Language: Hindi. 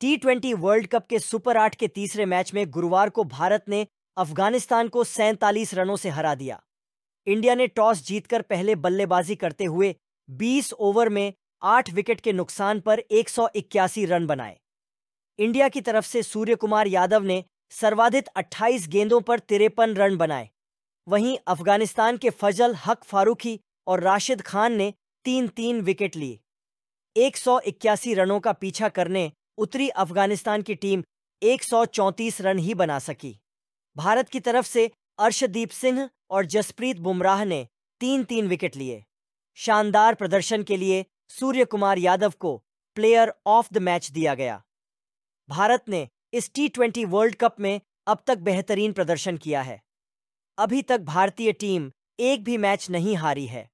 टी ट्वेंटी वर्ल्ड कप के सुपर आठ के तीसरे मैच में गुरुवार को भारत ने अफ़गानिस्तान को सैंतालीस रनों से हरा दिया। इंडिया ने टॉस जीतकर पहले बल्लेबाजी करते हुए 20 ओवर में आठ विकेट के नुकसान पर एक सौ इक्यासी रन बनाए। इंडिया की तरफ़ से सूर्य कुमार यादव ने सर्वाधिक 28 गेंदों पर तिरपन रन बनाए। वहीं अफ़गानिस्तान के फजल हक फारूकी और राशिद खान ने तीन तीन विकेट लिए। एक सौ इक्यासी रनों का पीछा करने उतरी अफ़गानिस्तान की टीम एक सौ चौंतीस रन ही बना सकी। भारत की तरफ़ से अर्शदीप सिंह और जसप्रीत बुमराह ने तीन तीन विकेट लिए। शानदार प्रदर्शन के लिए सूर्य कुमार यादव को प्लेयर ऑफ़ द मैच दिया गया। भारत ने इस टी ट्वेंटी वर्ल्ड कप में अब तक बेहतरीन प्रदर्शन किया है। अभी तक भारतीय टीम एक भी मैच नहीं हारी है।